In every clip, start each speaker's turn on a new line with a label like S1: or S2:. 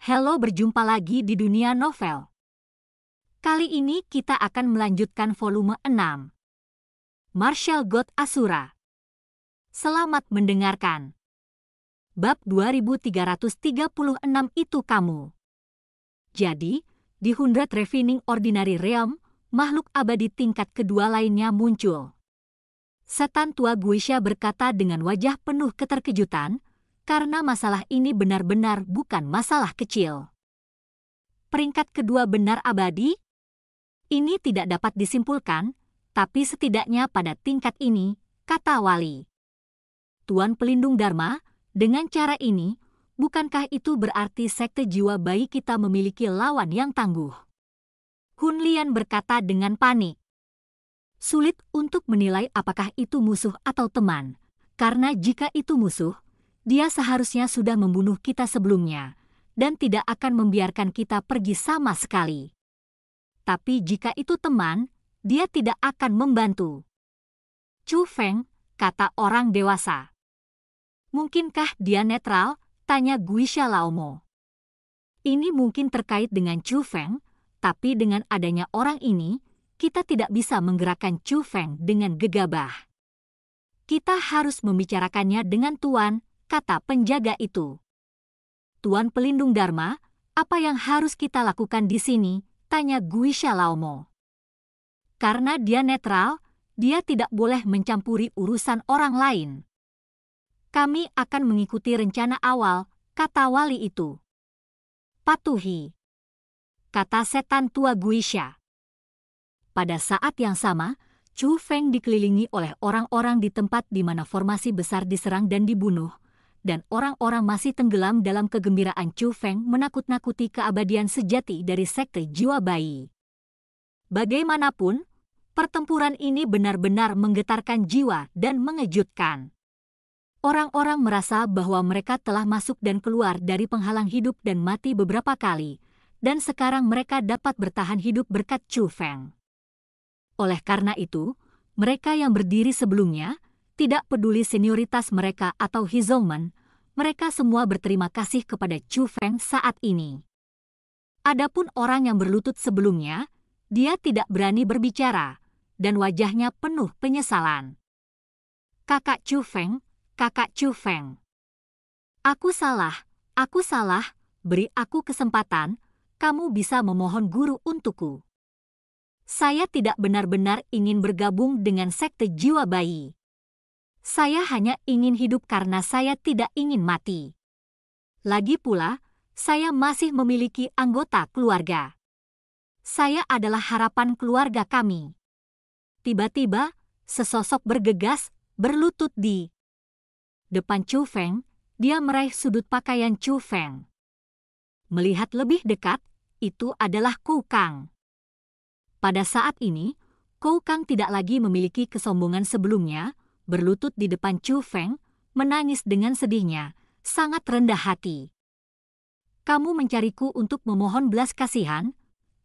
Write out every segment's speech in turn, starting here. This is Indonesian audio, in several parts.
S1: Hello berjumpa lagi di dunia novel. Kali ini kita akan melanjutkan volume 6. Marshall God Asura. Selamat mendengarkan. Bab 2336 itu kamu. Jadi, di Hundred Refining Ordinary Realm, makhluk abadi tingkat kedua lainnya muncul. Setan tua Guisha berkata dengan wajah penuh keterkejutan, karena masalah ini benar-benar bukan masalah kecil. Peringkat kedua benar abadi? Ini tidak dapat disimpulkan, tapi setidaknya pada tingkat ini, kata Wali. Tuan Pelindung Dharma, dengan cara ini, bukankah itu berarti sekte jiwa bayi kita memiliki lawan yang tangguh? Hun Lian berkata dengan panik. Sulit untuk menilai apakah itu musuh atau teman, karena jika itu musuh, dia seharusnya sudah membunuh kita sebelumnya, dan tidak akan membiarkan kita pergi sama sekali. Tapi jika itu teman, dia tidak akan membantu. Chu Feng, kata orang dewasa. Mungkinkah dia netral? Tanya Guisha Laomo. Ini mungkin terkait dengan Chu Feng, tapi dengan adanya orang ini, kita tidak bisa menggerakkan Chu Feng dengan gegabah. Kita harus membicarakannya dengan Tuan, kata penjaga itu. Tuan pelindung Dharma, apa yang harus kita lakukan di sini? Tanya Guisha Laomo. Karena dia netral, dia tidak boleh mencampuri urusan orang lain. Kami akan mengikuti rencana awal, kata wali itu. Patuhi. Kata setan tua Guisha. Pada saat yang sama, Chu Feng dikelilingi oleh orang-orang di tempat di mana formasi besar diserang dan dibunuh, dan orang-orang masih tenggelam dalam kegembiraan Chu Feng menakut-nakuti keabadian sejati dari sekte jiwa bayi. Bagaimanapun, pertempuran ini benar-benar menggetarkan jiwa dan mengejutkan. Orang-orang merasa bahwa mereka telah masuk dan keluar dari penghalang hidup dan mati beberapa kali, dan sekarang mereka dapat bertahan hidup berkat Chu Feng. Oleh karena itu, mereka yang berdiri sebelumnya tidak peduli senioritas mereka atau Hizongman, mereka semua berterima kasih kepada Chu Feng saat ini. Adapun orang yang berlutut sebelumnya, dia tidak berani berbicara, dan wajahnya penuh penyesalan. Kakak Chu Feng, kakak Chu Feng. Aku salah, aku salah, beri aku kesempatan, kamu bisa memohon guru untukku. Saya tidak benar-benar ingin bergabung dengan sekte jiwa bayi. Saya hanya ingin hidup karena saya tidak ingin mati. Lagi pula, saya masih memiliki anggota keluarga. Saya adalah harapan keluarga kami. Tiba-tiba, sesosok bergegas, berlutut di depan Chu Feng, dia meraih sudut pakaian Chu Feng. Melihat lebih dekat, itu adalah Kou Kang. Pada saat ini, Kou Kang tidak lagi memiliki kesombongan sebelumnya, berlutut di depan Chu Feng, menangis dengan sedihnya, sangat rendah hati. Kamu mencariku untuk memohon belas kasihan,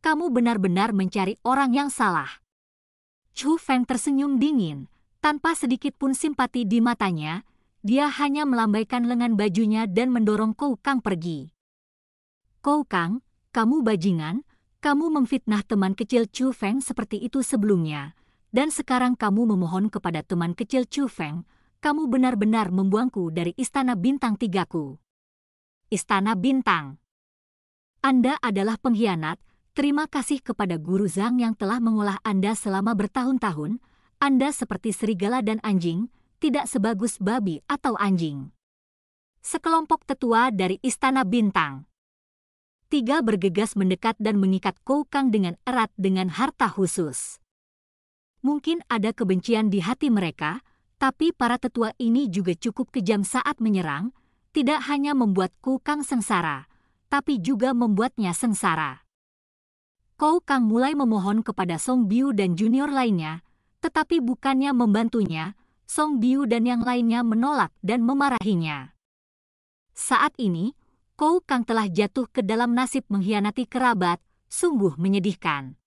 S1: kamu benar-benar mencari orang yang salah. Chu Feng tersenyum dingin, tanpa sedikit pun simpati di matanya, dia hanya melambaikan lengan bajunya dan mendorong Kou Kang pergi. Kou Kang, kamu bajingan, kamu memfitnah teman kecil Chu Feng seperti itu sebelumnya dan sekarang kamu memohon kepada teman kecil Chu Feng, kamu benar-benar membuangku dari istana bintang tigaku. Istana bintang. Anda adalah pengkhianat, terima kasih kepada Guru Zhang yang telah mengolah Anda selama bertahun-tahun, Anda seperti serigala dan anjing, tidak sebagus babi atau anjing. Sekelompok tetua dari Istana Bintang. Tiga bergegas mendekat dan mengikat Kou Kang dengan erat dengan harta khusus. Mungkin ada kebencian di hati mereka, tapi para tetua ini juga cukup kejam saat menyerang, tidak hanya membuat Kang sengsara, tapi juga membuatnya sengsara. Kou Kang mulai memohon kepada Song Biu dan junior lainnya, tetapi bukannya membantunya, Song Biu dan yang lainnya menolak dan memarahinya. Saat ini, Kou Kang telah jatuh ke dalam nasib mengkhianati kerabat, sungguh menyedihkan.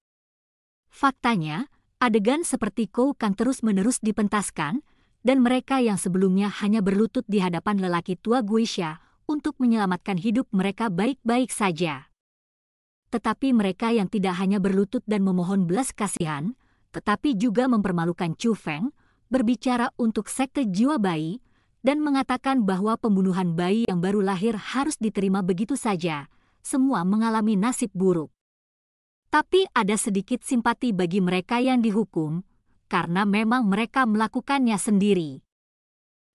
S1: Faktanya, Adegan seperti Kou Kang terus-menerus dipentaskan, dan mereka yang sebelumnya hanya berlutut di hadapan lelaki tua Guisha, untuk menyelamatkan hidup mereka baik-baik saja. Tetapi mereka yang tidak hanya berlutut dan memohon belas kasihan, tetapi juga mempermalukan Chu Feng, berbicara untuk sekte jiwa bayi, dan mengatakan bahwa pembunuhan bayi yang baru lahir harus diterima begitu saja, semua mengalami nasib buruk. Tapi ada sedikit simpati bagi mereka yang dihukum, karena memang mereka melakukannya sendiri.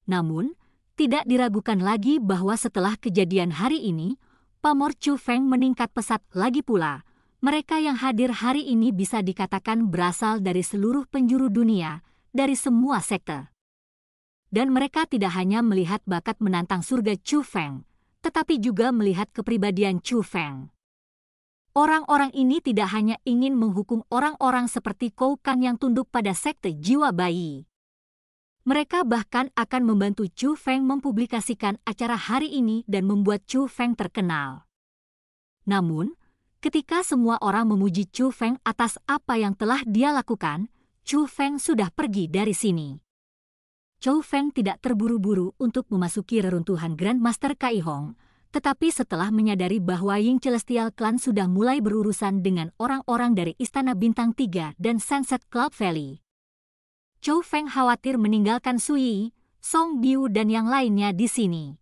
S1: Namun, tidak diragukan lagi bahwa setelah kejadian hari ini, pamor Chu Feng meningkat pesat lagi pula. Mereka yang hadir hari ini bisa dikatakan berasal dari seluruh penjuru dunia, dari semua sekte. Dan mereka tidak hanya melihat bakat menantang surga Chu Feng, tetapi juga melihat kepribadian Chu Feng. Orang-orang ini tidak hanya ingin menghukum orang-orang seperti Kou Kang yang tunduk pada sekte jiwa bayi. Mereka bahkan akan membantu Chu Feng mempublikasikan acara hari ini dan membuat Chu Feng terkenal. Namun, ketika semua orang memuji Chu Feng atas apa yang telah dia lakukan, Chu Feng sudah pergi dari sini. Chu Feng tidak terburu-buru untuk memasuki reruntuhan Grandmaster Kai Hong, tetapi setelah menyadari bahwa Ying Celestial Clan sudah mulai berurusan dengan orang-orang dari Istana Bintang Tiga dan Sunset Cloud Valley, Chou Feng khawatir meninggalkan Sui, Song Biu dan yang lainnya di sini.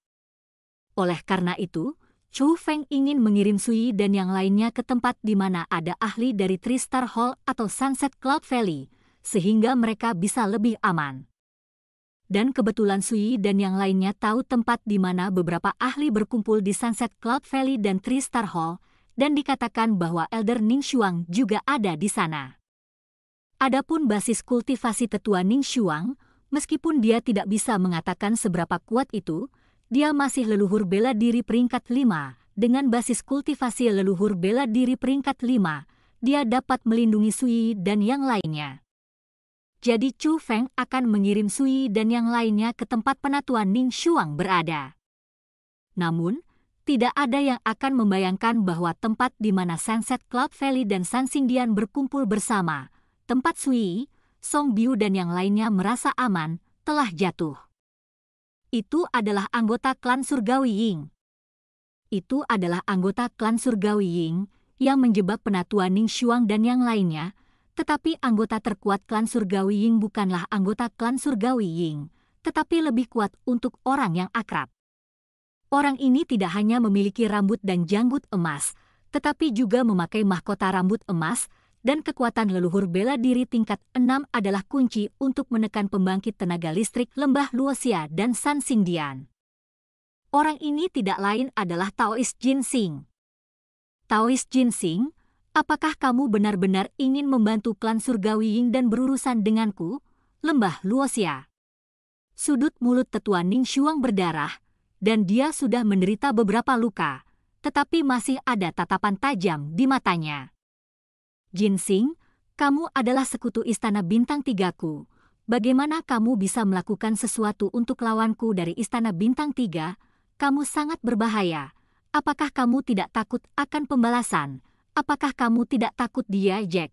S1: Oleh karena itu, Chou Feng ingin mengirim Sui dan yang lainnya ke tempat di mana ada ahli dari Tristar Hall atau Sunset Cloud Valley, sehingga mereka bisa lebih aman. Dan kebetulan Sui dan yang lainnya tahu tempat di mana beberapa ahli berkumpul di Sunset Cloud Valley dan Tristar Hall, dan dikatakan bahwa Elder Ning Shuang juga ada di sana. Adapun basis kultivasi tetua Ning Shuang, meskipun dia tidak bisa mengatakan seberapa kuat itu, dia masih leluhur bela diri peringkat lima. Dengan basis kultivasi leluhur bela diri peringkat lima, dia dapat melindungi Sui dan yang lainnya. Jadi Chu Feng akan mengirim Sui dan yang lainnya ke tempat penatuan Ning Shuang berada. Namun, tidak ada yang akan membayangkan bahwa tempat di mana Sunset Cloud Valley dan San Xingdian berkumpul bersama, tempat Sui, Song Biu dan yang lainnya merasa aman, telah jatuh. Itu adalah anggota klan Surgawi Ying. Itu adalah anggota klan Surgawi Ying yang menjebak penatua Ning Shuang dan yang lainnya, tetapi anggota terkuat klan Surgawi Ying bukanlah anggota klan Surgawi Ying, tetapi lebih kuat untuk orang yang akrab. Orang ini tidak hanya memiliki rambut dan janggut emas, tetapi juga memakai mahkota rambut emas, dan kekuatan leluhur bela diri tingkat 6 adalah kunci untuk menekan pembangkit tenaga listrik lembah Luoxia dan San Xingdian. Orang ini tidak lain adalah Taoist Jinsing. Taoist Jinsing, apakah kamu benar-benar ingin membantu klan surgawi Ying dan berurusan denganku, lembah Luoxia? Sudut mulut tetua Ning Shuang berdarah, dan dia sudah menderita beberapa luka, tetapi masih ada tatapan tajam di matanya. Jinsing, kamu adalah sekutu istana bintang tigaku. Bagaimana kamu bisa melakukan sesuatu untuk lawanku dari istana bintang tiga? Kamu sangat berbahaya. Apakah kamu tidak takut akan pembalasan? Apakah kamu tidak takut dia, Jack?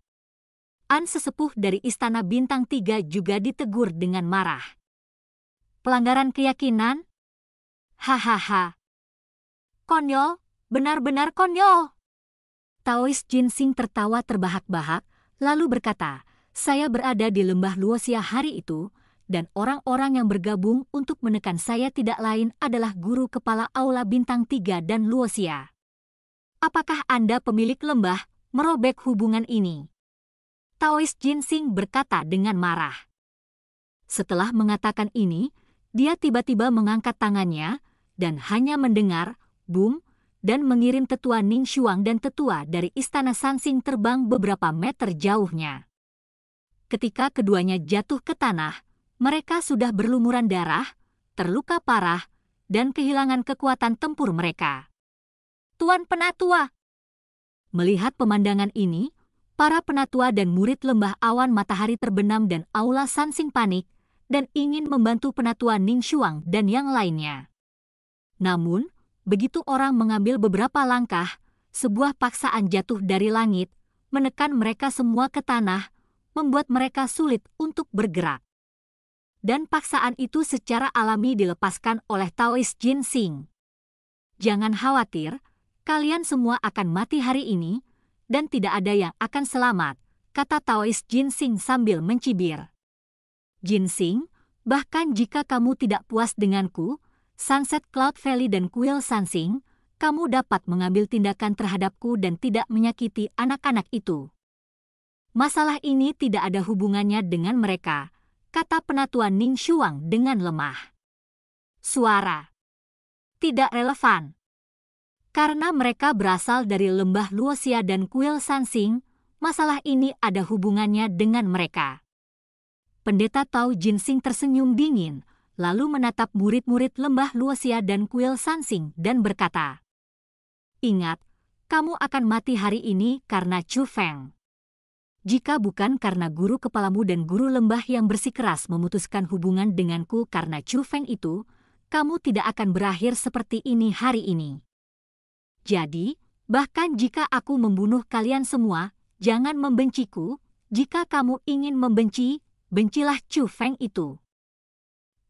S1: An sesepuh dari istana bintang tiga juga ditegur dengan marah. Pelanggaran keyakinan? Hahaha. Konyol, benar-benar konyol. Taois Jinsing tertawa terbahak-bahak, lalu berkata, saya berada di lembah Luosia hari itu, dan orang-orang yang bergabung untuk menekan saya tidak lain adalah guru kepala Aula Bintang Tiga dan Luosia. Apakah Anda pemilik lembah merobek hubungan ini? Taois Jinsing berkata dengan marah. Setelah mengatakan ini, dia tiba-tiba mengangkat tangannya dan hanya mendengar, boom, dan mengirim tetua Ning Shuang dan tetua dari istana Sansing terbang beberapa meter jauhnya. Ketika keduanya jatuh ke tanah, mereka sudah berlumuran darah, terluka parah, dan kehilangan kekuatan tempur mereka. Tuan Penatua! Melihat pemandangan ini, para penatua dan murid lembah awan matahari terbenam dan aula Sansing panik dan ingin membantu penatua Ning Shuang dan yang lainnya. Namun, Begitu orang mengambil beberapa langkah, sebuah paksaan jatuh dari langit, menekan mereka semua ke tanah, membuat mereka sulit untuk bergerak. Dan paksaan itu secara alami dilepaskan oleh Taoist Jinsing. jangan khawatir, kalian semua akan mati hari ini, dan tidak ada yang akan selamat, kata Taois Jinsing sambil mencibir. Jinsing, bahkan jika kamu tidak puas denganku, Sunset Cloud Valley dan Kuil Sansing, kamu dapat mengambil tindakan terhadapku dan tidak menyakiti anak-anak itu. Masalah ini tidak ada hubungannya dengan mereka, kata penatua Ning Shuang dengan lemah. Suara tidak relevan. Karena mereka berasal dari lembah Luosia dan kuil Sansing, masalah ini ada hubungannya dengan mereka. Pendeta Tao Jinsing tersenyum dingin, lalu menatap murid-murid lembah Luosia dan kuil Sansing dan berkata, Ingat, kamu akan mati hari ini karena Chu Feng. Jika bukan karena guru kepalamu dan guru lembah yang bersikeras memutuskan hubungan denganku karena Chu Feng itu, kamu tidak akan berakhir seperti ini hari ini. Jadi, bahkan jika aku membunuh kalian semua, jangan membenciku. Jika kamu ingin membenci, bencilah Chu Feng itu.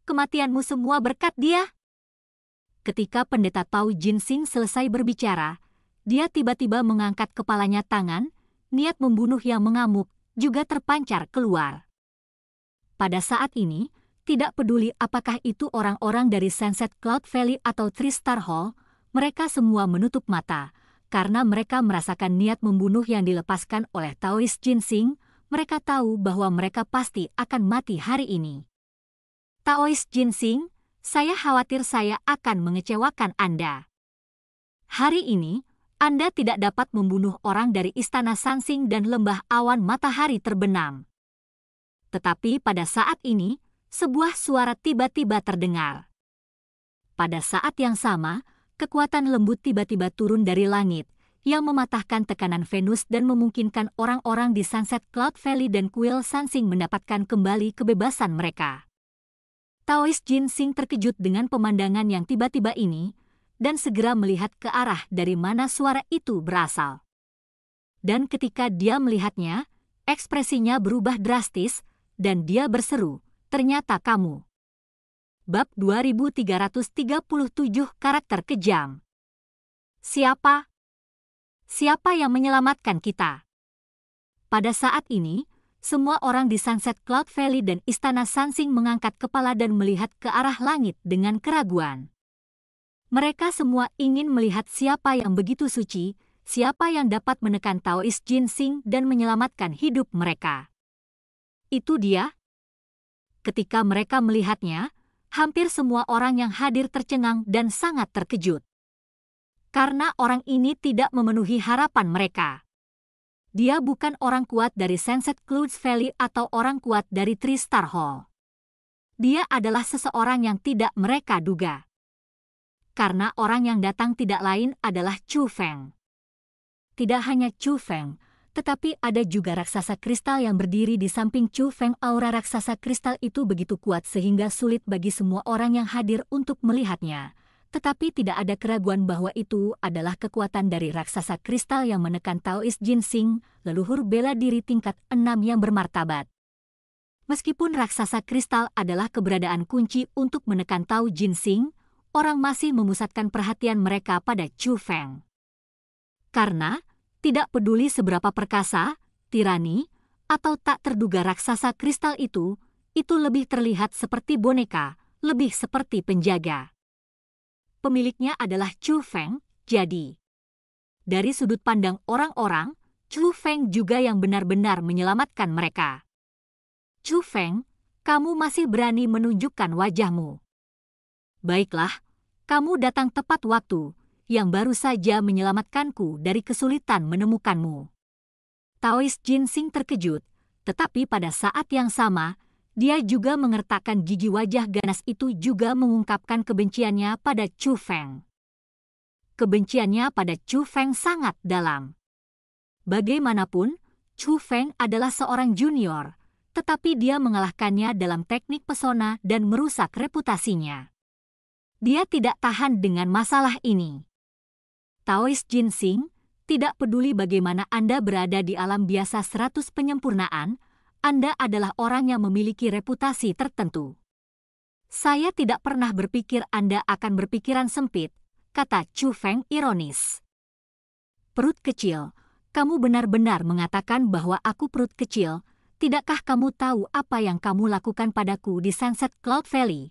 S1: Kematianmu semua berkat dia. Ketika pendeta Tao Jinsing selesai berbicara, dia tiba-tiba mengangkat kepalanya tangan, niat membunuh yang mengamuk juga terpancar keluar. Pada saat ini, tidak peduli apakah itu orang-orang dari Sunset Cloud Valley atau Tristar Hall, mereka semua menutup mata, karena mereka merasakan niat membunuh yang dilepaskan oleh Taois Jinsing, mereka tahu bahwa mereka pasti akan mati hari ini. Taois Jinsing, saya khawatir saya akan mengecewakan Anda. Hari ini, anda tidak dapat membunuh orang dari istana Sansing dan lembah awan matahari terbenam. Tetapi pada saat ini, sebuah suara tiba-tiba terdengar. Pada saat yang sama, kekuatan lembut tiba-tiba turun dari langit, yang mematahkan tekanan Venus dan memungkinkan orang-orang di Sunset Cloud Valley dan Kuil Sansing mendapatkan kembali kebebasan mereka. Taois Jinsing terkejut dengan pemandangan yang tiba-tiba ini, dan segera melihat ke arah dari mana suara itu berasal. Dan ketika dia melihatnya, ekspresinya berubah drastis, dan dia berseru, ternyata kamu. Bab 2337 Karakter Kejam Siapa? Siapa yang menyelamatkan kita? Pada saat ini, semua orang di Sunset Cloud Valley dan Istana Sansing mengangkat kepala dan melihat ke arah langit dengan keraguan. Mereka semua ingin melihat siapa yang begitu suci, siapa yang dapat menekan Taois Jinsing dan menyelamatkan hidup mereka. Itu dia. Ketika mereka melihatnya, hampir semua orang yang hadir tercengang dan sangat terkejut. Karena orang ini tidak memenuhi harapan mereka. Dia bukan orang kuat dari Sunset Clouds Valley atau orang kuat dari Tristar Hall. Dia adalah seseorang yang tidak mereka duga karena orang yang datang tidak lain adalah Chu Feng. Tidak hanya Chu Feng, tetapi ada juga raksasa kristal yang berdiri di samping Chu Feng. Aura raksasa kristal itu begitu kuat sehingga sulit bagi semua orang yang hadir untuk melihatnya. Tetapi tidak ada keraguan bahwa itu adalah kekuatan dari raksasa kristal yang menekan Taois Jinsing, leluhur bela diri tingkat enam yang bermartabat. Meskipun raksasa kristal adalah keberadaan kunci untuk menekan Tao Jinsing, orang masih memusatkan perhatian mereka pada Chu Feng. Karena, tidak peduli seberapa perkasa, tirani, atau tak terduga raksasa kristal itu, itu lebih terlihat seperti boneka, lebih seperti penjaga. Pemiliknya adalah Chu Feng, jadi. Dari sudut pandang orang-orang, Chu Feng juga yang benar-benar menyelamatkan mereka. Chu Feng, kamu masih berani menunjukkan wajahmu. Baiklah, kamu datang tepat waktu, yang baru saja menyelamatkanku dari kesulitan menemukanmu. Taois Jinsing terkejut, tetapi pada saat yang sama, dia juga mengertakkan gigi wajah ganas itu juga mengungkapkan kebenciannya pada Chu Feng. Kebenciannya pada Chu Feng sangat dalam. Bagaimanapun, Chu Feng adalah seorang junior, tetapi dia mengalahkannya dalam teknik pesona dan merusak reputasinya. Dia tidak tahan dengan masalah ini. Taois Jinsing, tidak peduli bagaimana Anda berada di alam biasa seratus penyempurnaan, Anda adalah orang yang memiliki reputasi tertentu. Saya tidak pernah berpikir Anda akan berpikiran sempit, kata Chu Feng ironis. Perut kecil, kamu benar-benar mengatakan bahwa aku perut kecil, tidakkah kamu tahu apa yang kamu lakukan padaku di Sunset Cloud Valley?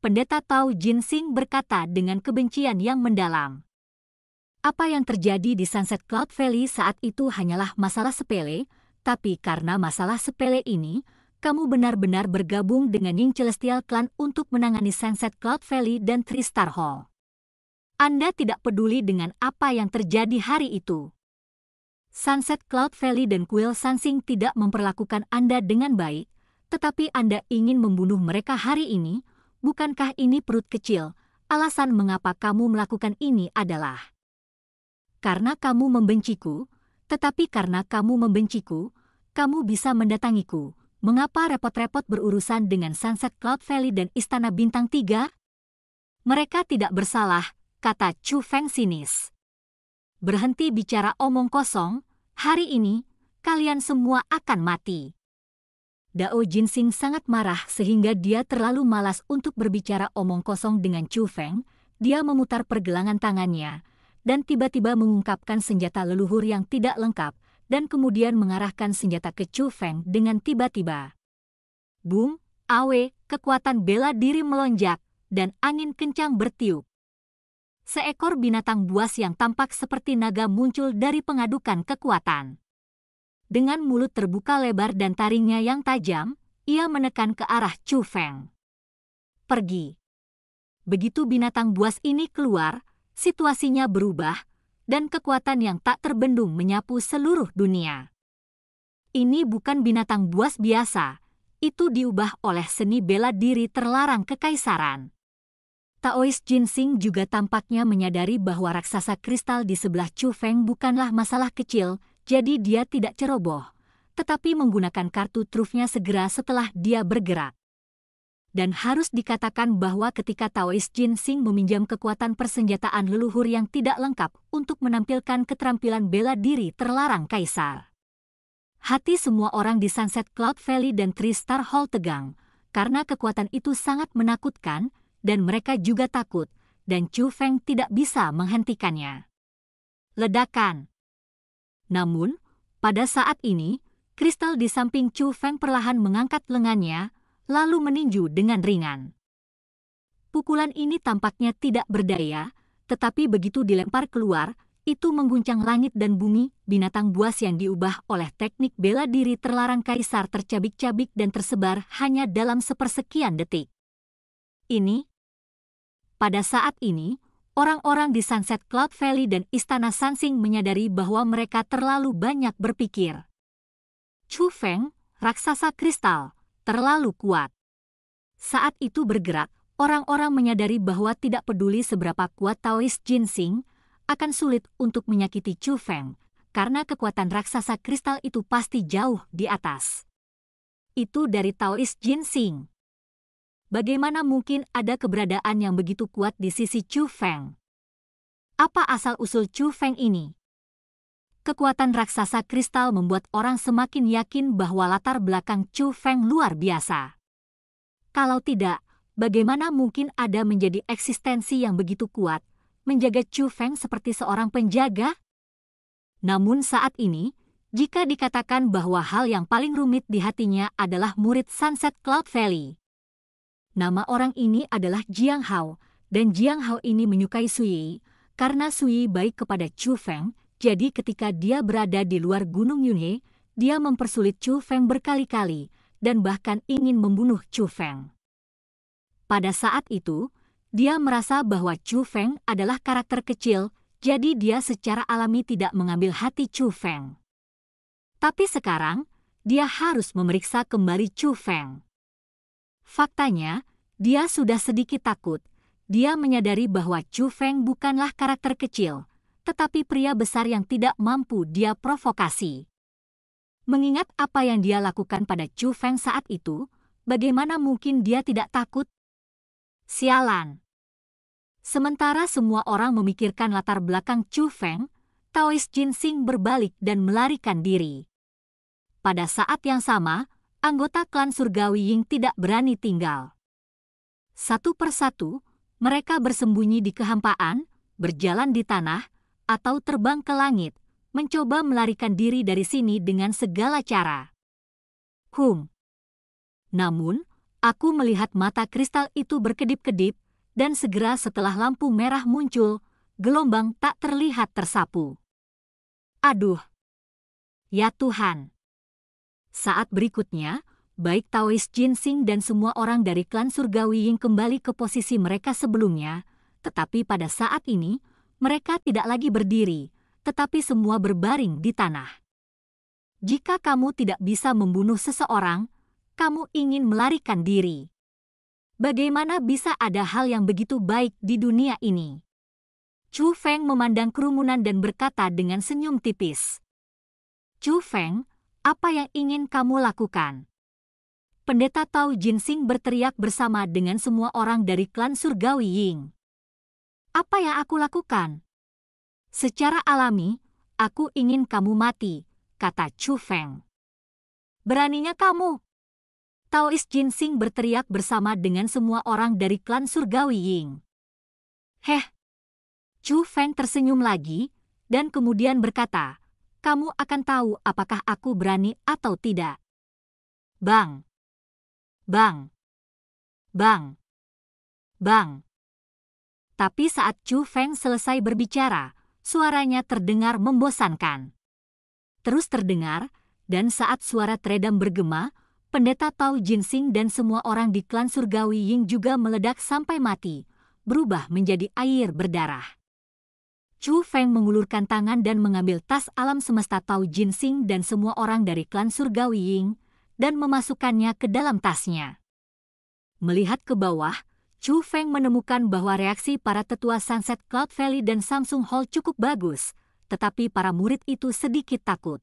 S1: Pendeta Tao Jinsing berkata dengan kebencian yang mendalam. Apa yang terjadi di Sunset Cloud Valley saat itu hanyalah masalah sepele, tapi karena masalah sepele ini, kamu benar-benar bergabung dengan Ying Celestial Clan untuk menangani Sunset Cloud Valley dan Tristar Hall. Anda tidak peduli dengan apa yang terjadi hari itu. Sunset Cloud Valley dan Quill Sansing tidak memperlakukan Anda dengan baik, tetapi Anda ingin membunuh mereka hari ini, bukankah ini perut kecil? Alasan mengapa kamu melakukan ini adalah karena kamu membenciku, tetapi karena kamu membenciku, kamu bisa mendatangiku. Mengapa repot-repot berurusan dengan Sunset Cloud Valley dan Istana Bintang Tiga? Mereka tidak bersalah, kata Chu Feng sinis. Berhenti bicara omong kosong, hari ini kalian semua akan mati. Dao Jinsing sangat marah sehingga dia terlalu malas untuk berbicara omong kosong dengan Chu Feng. Dia memutar pergelangan tangannya dan tiba-tiba mengungkapkan senjata leluhur yang tidak lengkap dan kemudian mengarahkan senjata ke Chu Feng dengan tiba-tiba. Boom, awe, kekuatan bela diri melonjak, dan angin kencang bertiup seekor binatang buas yang tampak seperti naga muncul dari pengadukan kekuatan. Dengan mulut terbuka lebar dan taringnya yang tajam, ia menekan ke arah Chu Feng. Pergi. Begitu binatang buas ini keluar, situasinya berubah, dan kekuatan yang tak terbendung menyapu seluruh dunia. Ini bukan binatang buas biasa, itu diubah oleh seni bela diri terlarang kekaisaran. Taois Jinsing juga tampaknya menyadari bahwa raksasa kristal di sebelah Chu Feng bukanlah masalah kecil, jadi dia tidak ceroboh, tetapi menggunakan kartu trufnya segera setelah dia bergerak. Dan harus dikatakan bahwa ketika Taois Jinsing meminjam kekuatan persenjataan leluhur yang tidak lengkap untuk menampilkan keterampilan bela diri terlarang kaisar. Hati semua orang di Sunset Cloud Valley dan Tristar Hall tegang, karena kekuatan itu sangat menakutkan, dan mereka juga takut, dan Chu Feng tidak bisa menghentikannya. Ledakan. Namun, pada saat ini, kristal di samping Chu Feng perlahan mengangkat lengannya, lalu meninju dengan ringan. Pukulan ini tampaknya tidak berdaya, tetapi begitu dilempar keluar, itu mengguncang langit dan bumi, binatang buas yang diubah oleh teknik bela diri terlarang kaisar tercabik-cabik dan tersebar hanya dalam sepersekian detik. Ini, pada saat ini, orang-orang di Sunset Cloud Valley dan Istana Sansing menyadari bahwa mereka terlalu banyak berpikir. Chu Feng, raksasa kristal, terlalu kuat. Saat itu bergerak, orang-orang menyadari bahwa tidak peduli seberapa kuat Taoist Jinsing, akan sulit untuk menyakiti Chu Feng, karena kekuatan raksasa kristal itu pasti jauh di atas. Itu dari Taoist Jinsing. Bagaimana mungkin ada keberadaan yang begitu kuat di sisi Chu Feng? Apa asal-usul Chu Feng ini? Kekuatan raksasa kristal membuat orang semakin yakin bahwa latar belakang Chu Feng luar biasa. Kalau tidak, bagaimana mungkin ada menjadi eksistensi yang begitu kuat, menjaga Chu Feng seperti seorang penjaga? Namun saat ini, jika dikatakan bahwa hal yang paling rumit di hatinya adalah murid Sunset Cloud Valley, Nama orang ini adalah Jiang Hao, dan Jiang Hao ini menyukai Sui karena Sui baik kepada Chu Feng, jadi ketika dia berada di luar Gunung Yunhe, dia mempersulit Chu Feng berkali-kali dan bahkan ingin membunuh Chu Feng. Pada saat itu, dia merasa bahwa Chu Feng adalah karakter kecil, jadi dia secara alami tidak mengambil hati Chu Feng. Tapi sekarang, dia harus memeriksa kembali Chu Feng. Faktanya, dia sudah sedikit takut. Dia menyadari bahwa Chu Feng bukanlah karakter kecil, tetapi pria besar yang tidak mampu dia provokasi. Mengingat apa yang dia lakukan pada Chu Feng saat itu, bagaimana mungkin dia tidak takut? Sialan. Sementara semua orang memikirkan latar belakang Chu Feng, Taois Jinsing berbalik dan melarikan diri. Pada saat yang sama, anggota klan surgawi Ying tidak berani tinggal. Satu persatu, Mereka bersembunyi di kehampaan, berjalan di tanah, atau terbang ke langit, mencoba melarikan diri dari sini dengan segala cara. Hum. Namun, aku melihat mata kristal itu berkedip-kedip, dan segera setelah lampu merah muncul, gelombang tak terlihat tersapu. Aduh! Ya Tuhan! Saat berikutnya, baik Taois Jinsing dan semua orang dari klan surgawi yang kembali ke posisi mereka sebelumnya, tetapi pada saat ini, mereka tidak lagi berdiri, tetapi semua berbaring di tanah. Jika kamu tidak bisa membunuh seseorang, kamu ingin melarikan diri. Bagaimana bisa ada hal yang begitu baik di dunia ini? Chu Feng memandang kerumunan dan berkata dengan senyum tipis. Chu Feng, apa yang ingin kamu lakukan? Pendeta Tao Jinsing berteriak bersama dengan semua orang dari klan Surgawi Ying. Apa yang aku lakukan? Secara alami, aku ingin kamu mati, kata Chu Feng. Beraninya kamu. Taois Jinsing berteriak bersama dengan semua orang dari klan Surgawi Ying. Heh. Chu Feng tersenyum lagi, dan kemudian berkata, kamu akan tahu apakah aku berani atau tidak. Bang! Bang! Bang! Bang! Tapi saat Chu Feng selesai berbicara, suaranya terdengar membosankan. Terus terdengar, dan saat suara teredam bergema, pendeta Tao Jinsing dan semua orang di klan surgawi Ying juga meledak sampai mati, berubah menjadi air berdarah. Chu Feng mengulurkan tangan dan mengambil tas alam semesta Tao Jinsing dan semua orang dari klan surgawi Ying, dan memasukkannya ke dalam tasnya. Melihat ke bawah, Chu Feng menemukan bahwa reaksi para tetua Sunset Cloud Valley dan Samsung Hall cukup bagus, tetapi para murid itu sedikit takut.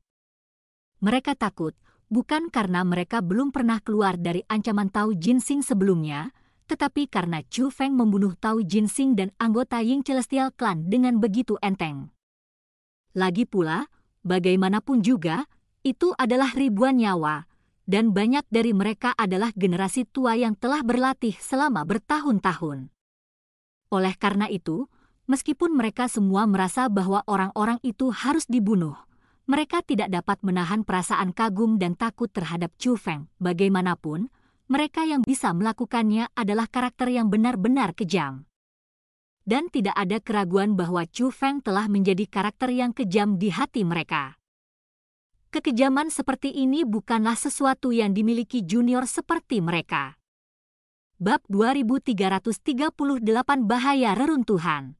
S1: Mereka takut bukan karena mereka belum pernah keluar dari ancaman Tao Jinsing sebelumnya, tetapi karena Chu Feng membunuh Tao Jinsing dan anggota Ying Celestial Clan dengan begitu enteng. Lagi pula, bagaimanapun juga, itu adalah ribuan nyawa, dan banyak dari mereka adalah generasi tua yang telah berlatih selama bertahun-tahun. Oleh karena itu, meskipun mereka semua merasa bahwa orang-orang itu harus dibunuh, mereka tidak dapat menahan perasaan kagum dan takut terhadap Chu Feng. Bagaimanapun, mereka yang bisa melakukannya adalah karakter yang benar-benar kejam. Dan tidak ada keraguan bahwa Chu Feng telah menjadi karakter yang kejam di hati mereka. Kekejaman seperti ini bukanlah sesuatu yang dimiliki junior seperti mereka. Bab 2338 Bahaya Reruntuhan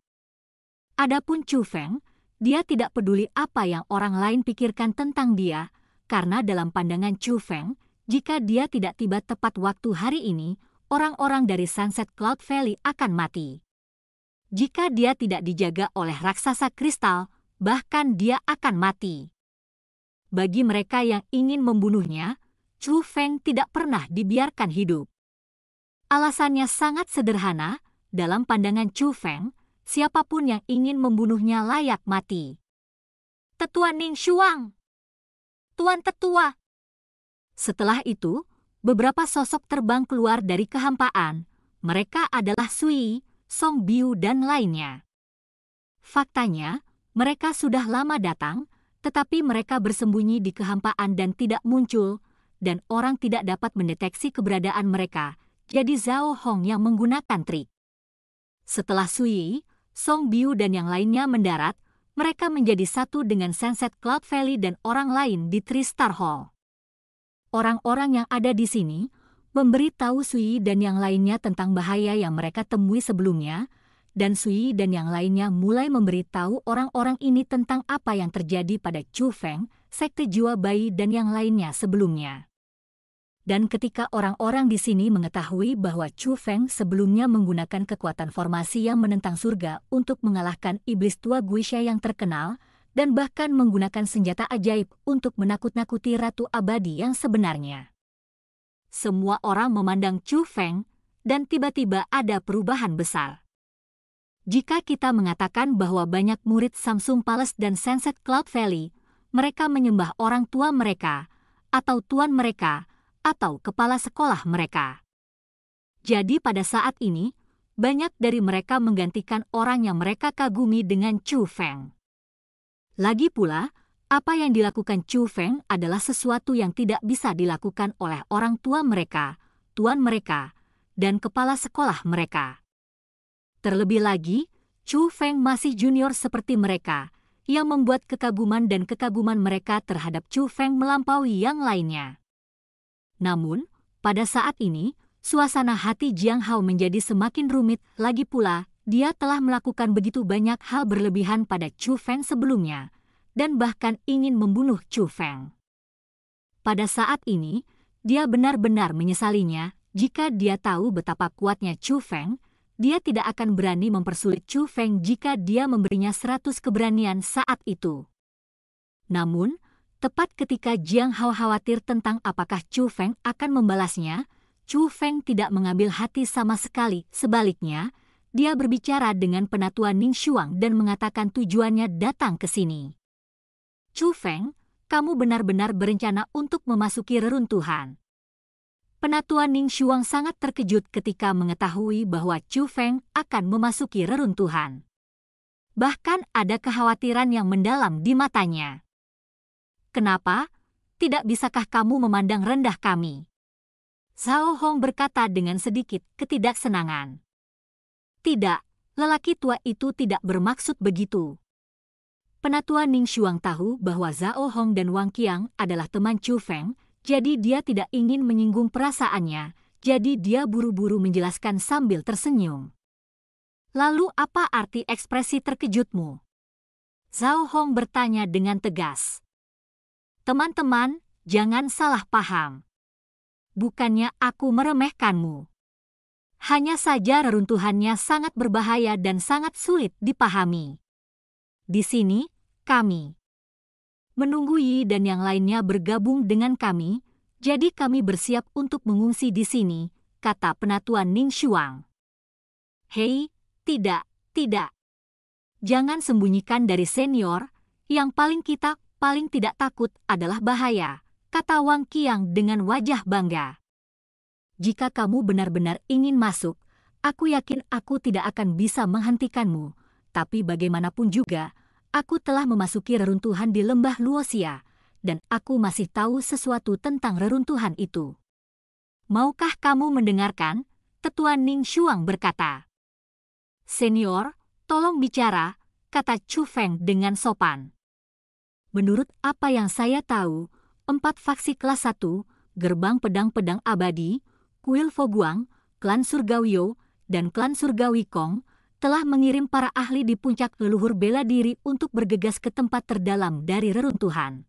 S1: Adapun Chu Feng, dia tidak peduli apa yang orang lain pikirkan tentang dia, karena dalam pandangan Chu Feng, jika dia tidak tiba tepat waktu hari ini, orang-orang dari Sunset Cloud Valley akan mati. Jika dia tidak dijaga oleh raksasa kristal, bahkan dia akan mati. Bagi mereka yang ingin membunuhnya, Chu Feng tidak pernah dibiarkan hidup. Alasannya sangat sederhana, dalam pandangan Chu Feng, siapa pun yang ingin membunuhnya layak mati. Tetua Ning Shuang! Tuan Tetua! Setelah itu, beberapa sosok terbang keluar dari kehampaan. Mereka adalah Sui, Song Biu, dan lainnya. Faktanya, mereka sudah lama datang, tetapi mereka bersembunyi di kehampaan dan tidak muncul, dan orang tidak dapat mendeteksi keberadaan mereka, jadi Zhao Hong yang menggunakan trik. Setelah Sui, Song Biu dan yang lainnya mendarat, mereka menjadi satu dengan Sunset Cloud Valley dan orang lain di Tristar Hall. Orang-orang yang ada di sini memberi tahu Sui dan yang lainnya tentang bahaya yang mereka temui sebelumnya, dan Sui dan yang lainnya mulai memberitahu orang-orang ini tentang apa yang terjadi pada Chu Feng, Sekte Jiwa Bayi dan yang lainnya sebelumnya. Dan ketika orang-orang di sini mengetahui bahwa Chu Feng sebelumnya menggunakan kekuatan formasi yang menentang surga untuk mengalahkan iblis tua Guisha yang terkenal, dan bahkan menggunakan senjata ajaib untuk menakut-nakuti Ratu Abadi yang sebenarnya. Semua orang memandang Chu Feng, dan tiba-tiba ada perubahan besar. Jika kita mengatakan bahwa banyak murid Samsung Palace dan Sunset Cloud Valley, mereka menyembah orang tua mereka, atau tuan mereka, atau kepala sekolah mereka. Jadi pada saat ini, banyak dari mereka menggantikan orang yang mereka kagumi dengan Chu Feng. Lagi pula, apa yang dilakukan Chu Feng adalah sesuatu yang tidak bisa dilakukan oleh orang tua mereka, tuan mereka, dan kepala sekolah mereka. Terlebih lagi, Chu Feng masih junior seperti mereka, yang membuat kekaguman dan kekaguman mereka terhadap Chu Feng melampaui yang lainnya. Namun, pada saat ini, suasana hati Jiang Hao menjadi semakin rumit, lagi pula, dia telah melakukan begitu banyak hal berlebihan pada Chu Feng sebelumnya, dan bahkan ingin membunuh Chu Feng. Pada saat ini, dia benar-benar menyesalinya jika dia tahu betapa kuatnya Chu Feng, dia tidak akan berani mempersulit Chu Feng jika dia memberinya seratus keberanian saat itu. Namun, Tepat ketika Jiang Hao khawatir tentang apakah Chu Feng akan membalasnya, Chu Feng tidak mengambil hati sama sekali. Sebaliknya, dia berbicara dengan penatua Ning Shuang dan mengatakan tujuannya datang ke sini. Chu Feng, kamu benar-benar berencana untuk memasuki reruntuhan. Penatua Ning Shuang sangat terkejut ketika mengetahui bahwa Chu Feng akan memasuki reruntuhan. Bahkan ada kekhawatiran yang mendalam di matanya. Kenapa? Tidak bisakah kamu memandang rendah kami? Zhao Hong berkata dengan sedikit ketidaksenangan. Tidak, lelaki tua itu tidak bermaksud begitu. Penatua Ning Shuang tahu bahwa Zhao Hong dan Wang Qiang adalah teman Chu Feng, jadi dia tidak ingin menyinggung perasaannya, jadi dia buru-buru menjelaskan sambil tersenyum. Lalu apa arti ekspresi terkejutmu? Zhao Hong bertanya dengan tegas. Teman-teman, jangan salah paham. Bukannya aku meremehkanmu. Hanya saja reruntuhannya sangat berbahaya dan sangat sulit dipahami. Di sini, kami menunggu Yi dan yang lainnya bergabung dengan kami, jadi kami bersiap untuk mengungsi di sini, kata penatua Ning Shuang. Hei, tidak, tidak. Jangan sembunyikan dari senior, yang paling kita paling tidak takut adalah bahaya, kata Wang Qiang dengan wajah bangga. Jika kamu benar-benar ingin masuk, aku yakin aku tidak akan bisa menghentikanmu, tapi bagaimanapun juga, aku telah memasuki reruntuhan di lembah Luosia, dan aku masih tahu sesuatu tentang reruntuhan itu. Maukah kamu mendengarkan? Tetua Ning Shuang berkata. Senior, tolong bicara, kata Chu Feng dengan sopan. Menurut apa yang saya tahu, empat faksi kelas 1, Gerbang Pedang-Pedang Abadi, Kuil Foguang, Klan Surgawio, dan Klan Surgawi Kong telah mengirim para ahli di puncak leluhur bela diri untuk bergegas ke tempat terdalam dari reruntuhan.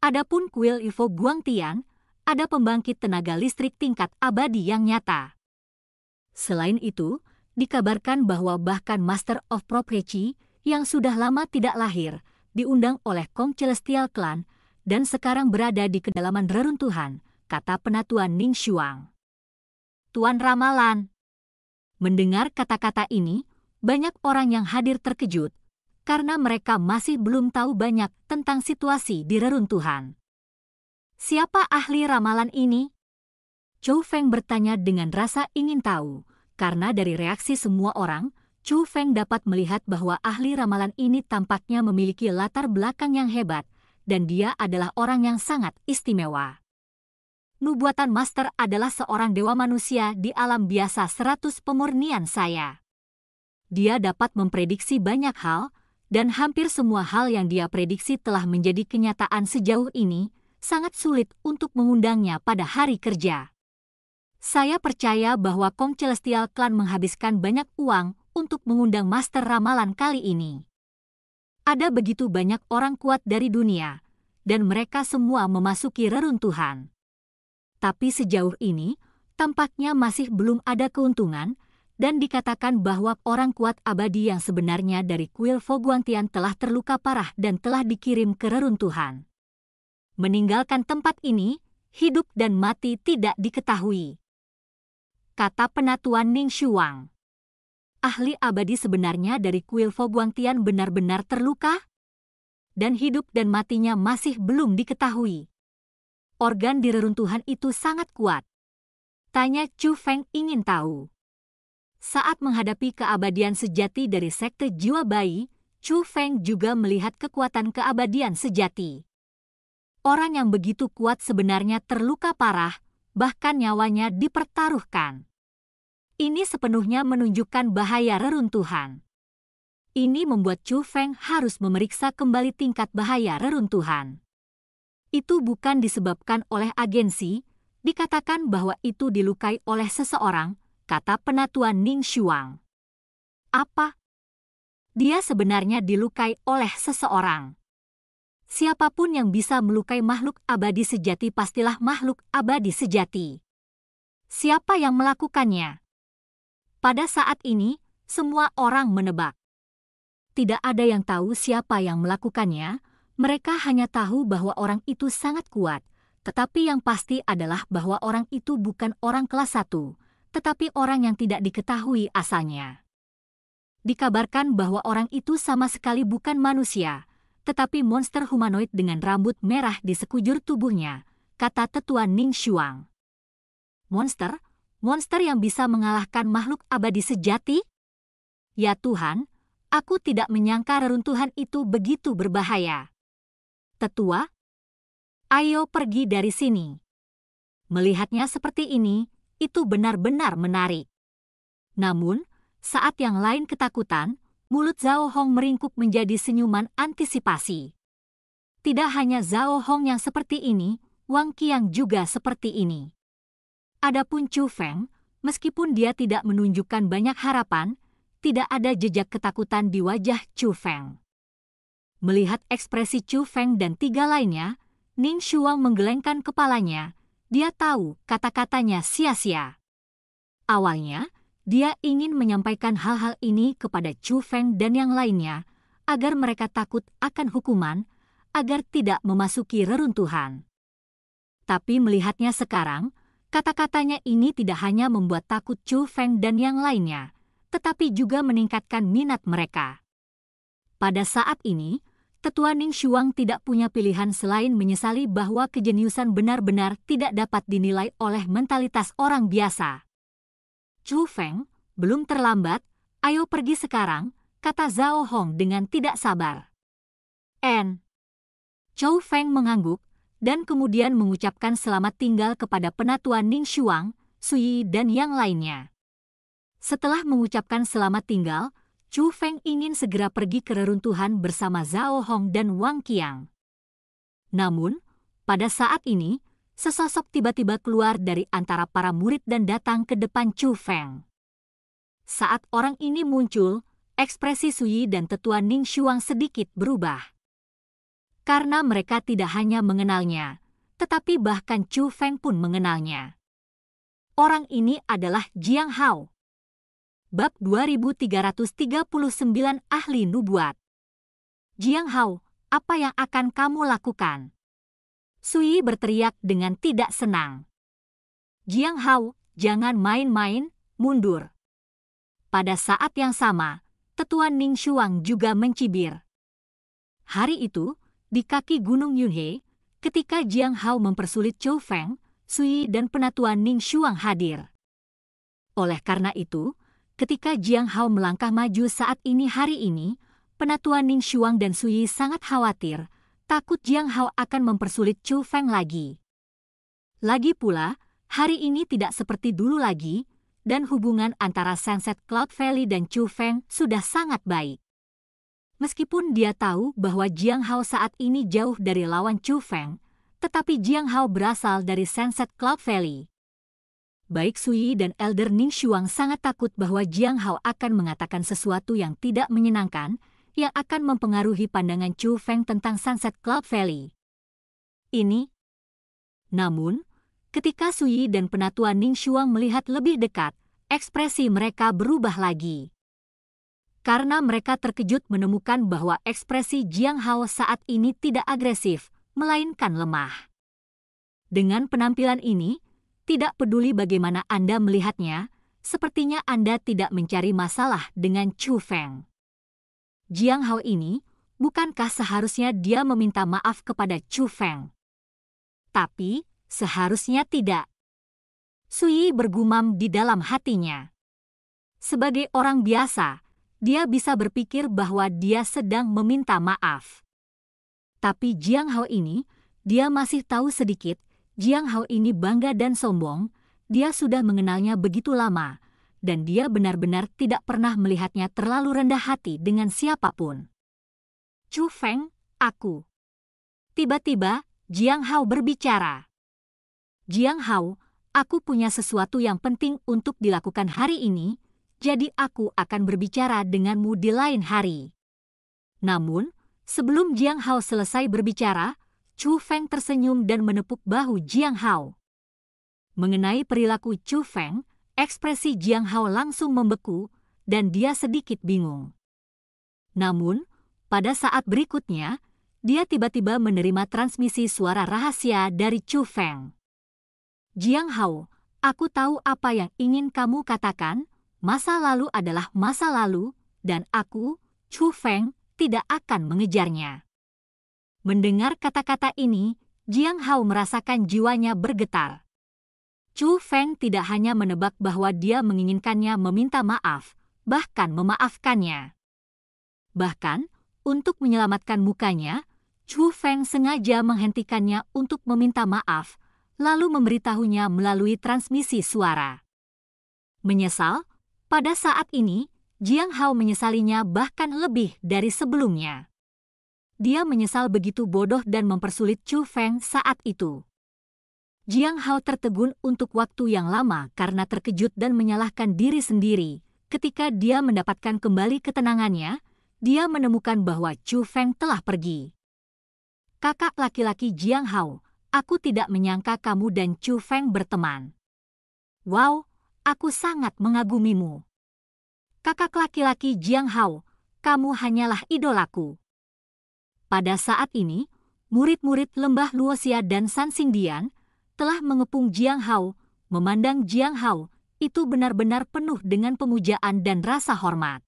S1: Adapun kuil Ifo Guangtian, ada pembangkit tenaga listrik tingkat abadi yang nyata. Selain itu, dikabarkan bahwa bahkan Master of Prophecy yang sudah lama tidak lahir diundang oleh Kong Celestial Clan dan sekarang berada di kedalaman reruntuhan, kata penatua Ning Shuang. Tuan Ramalan. Mendengar kata-kata ini, banyak orang yang hadir terkejut karena mereka masih belum tahu banyak tentang situasi di reruntuhan. Siapa ahli ramalan ini? Chou Feng bertanya dengan rasa ingin tahu, karena dari reaksi semua orang, Chu Feng dapat melihat bahwa ahli ramalan ini tampaknya memiliki latar belakang yang hebat, dan dia adalah orang yang sangat istimewa. Nubuatan Master adalah seorang dewa manusia di alam biasa seratus pemurnian saya. Dia dapat memprediksi banyak hal, dan hampir semua hal yang dia prediksi telah menjadi kenyataan sejauh ini, sangat sulit untuk mengundangnya pada hari kerja. Saya percaya bahwa Kong Celestial Clan menghabiskan banyak uang untuk mengundang master ramalan kali ini. Ada begitu banyak orang kuat dari dunia, dan mereka semua memasuki reruntuhan. Tapi sejauh ini, tampaknya masih belum ada keuntungan, dan dikatakan bahwa orang kuat abadi yang sebenarnya dari kuil Foguantian telah terluka parah dan telah dikirim ke reruntuhan. Meninggalkan tempat ini, hidup dan mati tidak diketahui. Kata penatuan Ning Shuang ahli abadi sebenarnya dari kuil Foguangtian benar-benar terluka? Dan hidup dan matinya masih belum diketahui. Organ di reruntuhan itu sangat kuat. Tanya Chu Feng ingin tahu. Saat menghadapi keabadian sejati dari sekte jiwa bayi, Chu Feng juga melihat kekuatan keabadian sejati. Orang yang begitu kuat sebenarnya terluka parah, bahkan nyawanya dipertaruhkan. Ini sepenuhnya menunjukkan bahaya reruntuhan. Ini membuat Chu Feng harus memeriksa kembali tingkat bahaya reruntuhan. Itu bukan disebabkan oleh agensi, dikatakan bahwa itu dilukai oleh seseorang, kata penatua Ning Shuang. Apa? Dia sebenarnya dilukai oleh seseorang. Siapa pun yang bisa melukai makhluk abadi sejati pastilah makhluk abadi sejati. Siapa yang melakukannya? Pada saat ini, semua orang menebak. Tidak ada yang tahu siapa yang melakukannya, mereka hanya tahu bahwa orang itu sangat kuat, tetapi yang pasti adalah bahwa orang itu bukan orang kelas satu, tetapi orang yang tidak diketahui asalnya. Dikabarkan bahwa orang itu sama sekali bukan manusia, tetapi monster humanoid dengan rambut merah di sekujur tubuhnya, kata tetua Ning Shuang. Monster? Monster yang bisa mengalahkan makhluk abadi sejati? Ya Tuhan, aku tidak menyangka reruntuhan itu begitu berbahaya. Tetua, ayo pergi dari sini. Melihatnya seperti ini, itu benar-benar menarik. Namun, saat yang lain ketakutan, mulut Zhao Hong meringkuk menjadi senyuman antisipasi. Tidak hanya Zhao Hong yang seperti ini, Wang Qiang juga seperti ini. Adapun Chu Feng, meskipun dia tidak menunjukkan banyak harapan, tidak ada jejak ketakutan di wajah Chu Feng. Melihat ekspresi Chu Feng dan tiga lainnya, Ning Shuang menggelengkan kepalanya, dia tahu kata-katanya sia-sia. Awalnya, dia ingin menyampaikan hal-hal ini kepada Chu Feng dan yang lainnya, agar mereka takut akan hukuman, agar tidak memasuki reruntuhan. Tapi melihatnya sekarang, kata-katanya ini tidak hanya membuat takut Chu Feng dan yang lainnya, tetapi juga meningkatkan minat mereka. Pada saat ini, Tetua Ning Shuang tidak punya pilihan selain menyesali bahwa kejeniusan benar-benar tidak dapat dinilai oleh mentalitas orang biasa. Chu Feng, belum terlambat, ayo pergi sekarang, kata Zhao Hong dengan tidak sabar. N. Chou Feng mengangguk, dan kemudian mengucapkan selamat tinggal kepada penatua Ning Shuang, Sui dan yang lainnya. Setelah mengucapkan selamat tinggal, Chu Feng ingin segera pergi ke reruntuhan bersama Zhao Hong dan Wang Qiang. Namun, pada saat ini, sesosok tiba-tiba keluar dari antara para murid dan datang ke depan Chu Feng. Saat orang ini muncul, ekspresi Sui dan tetua Ning Shuang sedikit berubah. Karena mereka tidak hanya mengenalnya, tetapi bahkan Chu Feng pun mengenalnya. Orang ini adalah Jiang Hao, Bab 2339 Ahli Nubuat Jiang Hao, apa yang akan kamu lakukan? Sui berteriak dengan tidak senang. Jiang Hao, jangan main-main, mundur. Pada saat yang sama, tetua Ning Shuang juga mencibir. Hari itu, di kaki Gunung Yunhe, ketika Jiang Hao mempersulit Chou Feng, Sui dan penatua Ning Shuang hadir. Oleh karena itu, Ketika Jiang Hao melangkah maju saat ini hari ini, penatua Ning Shuang dan Sui sangat khawatir, takut Jiang Hao akan mempersulit Chu Feng lagi. Lagi pula, hari ini tidak seperti dulu lagi, dan hubungan antara Sunset Cloud Valley dan Chu Feng sudah sangat baik. Meskipun dia tahu bahwa Jiang Hao saat ini jauh dari lawan Chu Feng, tetapi Jiang Hao berasal dari Sunset Cloud Valley. Baik Sui dan Elder Ning Shuang sangat takut bahwa Jiang Hao akan mengatakan sesuatu yang tidak menyenangkan, yang akan mempengaruhi pandangan Chu Feng tentang Sunset Cloud Valley. Ini. Namun, ketika Sui dan penatua Ning Shuang melihat lebih dekat, ekspresi mereka berubah lagi. Karena mereka terkejut menemukan bahwa ekspresi Jiang Hao saat ini tidak agresif, melainkan lemah. Dengan penampilan ini, tidak peduli bagaimana Anda melihatnya, sepertinya Anda tidak mencari masalah dengan Chu Feng. Jiang Hao ini, bukankah seharusnya dia meminta maaf kepada Chu Feng? Tapi, seharusnya tidak. Sui bergumam di dalam hatinya. Sebagai orang biasa, dia bisa berpikir bahwa dia sedang meminta maaf. Tapi Jiang Hao ini, dia masih tahu sedikit, Jiang Hao ini bangga dan sombong, dia sudah mengenalnya begitu lama, dan dia benar-benar tidak pernah melihatnya terlalu rendah hati dengan siapa pun. Chu Feng, aku. Tiba-tiba, Jiang Hao berbicara. Jiang Hao, aku punya sesuatu yang penting untuk dilakukan hari ini, jadi aku akan berbicara denganmu di lain hari. Namun, sebelum Jiang Hao selesai berbicara, Chu Feng tersenyum dan menepuk bahu Jiang Hao. Mengenai perilaku Chu Feng, ekspresi Jiang Hao langsung membeku dan dia sedikit bingung. Namun, pada saat berikutnya, dia tiba-tiba menerima transmisi suara rahasia dari Chu Feng. Jiang Hao, aku tahu apa yang ingin kamu katakan. Masa lalu adalah masa lalu, dan aku, Chu Feng, tidak akan mengejarnya. Mendengar kata-kata ini, Jiang Hao merasakan jiwanya bergetar. Chu Feng tidak hanya menebak bahwa dia menginginkannya meminta maaf, bahkan memaafkannya. Bahkan, untuk menyelamatkan mukanya, Chu Feng sengaja menghentikannya untuk meminta maaf, lalu memberitahunya melalui transmisi suara. Menyesal, pada saat ini, Jiang Hao menyesalinya bahkan lebih dari sebelumnya. Dia menyesal begitu bodoh dan mempersulit Chu Feng saat itu. Jiang Hao tertegun untuk waktu yang lama karena terkejut dan menyalahkan diri sendiri. Ketika dia mendapatkan kembali ketenangannya, dia menemukan bahwa Chu Feng telah pergi. Kakak laki-laki Jiang Hao, Aku tidak menyangka kamu dan Chu Feng berteman. Wow, aku sangat mengagumimu. Kakak laki-laki Jiang Hao, kamu hanyalah idolaku. Pada saat ini, murid-murid lembah Luoxia dan San Xingdian telah mengepung Jiang Hao, memandang Jiang Hao itu benar-benar penuh dengan pemujaan dan rasa hormat.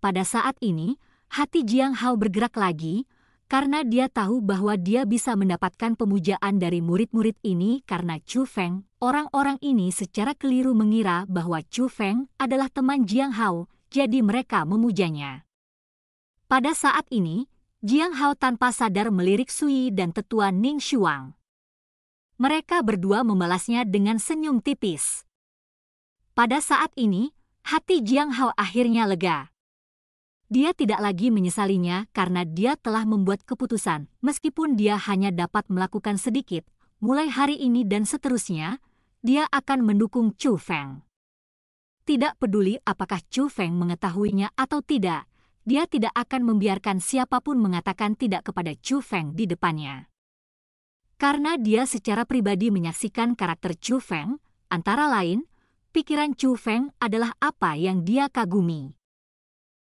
S1: Pada saat ini, hati Jiang Hao bergerak lagi, karena dia tahu bahwa dia bisa mendapatkan pemujaan dari murid-murid ini karena Chu Feng. Orang-orang ini secara keliru mengira bahwa Chu Feng adalah teman Jiang Hao, jadi mereka memujanya. Pada saat ini, Jiang Hao tanpa sadar melirik Sui dan tetua Ning Shuang. Mereka berdua membalasnya dengan senyum tipis. Pada saat ini, hati Jiang Hao akhirnya lega. Dia tidak lagi menyesalinya karena dia telah membuat keputusan, meskipun dia hanya dapat melakukan sedikit. Mulai hari ini dan seterusnya, dia akan mendukung Chu Feng. Tidak peduli apakah Chu Feng mengetahuinya atau tidak, dia tidak akan membiarkan siapa pun mengatakan tidak kepada Chu Feng di depannya. Karena dia secara pribadi menyaksikan karakter Chu Feng, antara lain, pikiran Chu Feng adalah apa yang dia kagumi.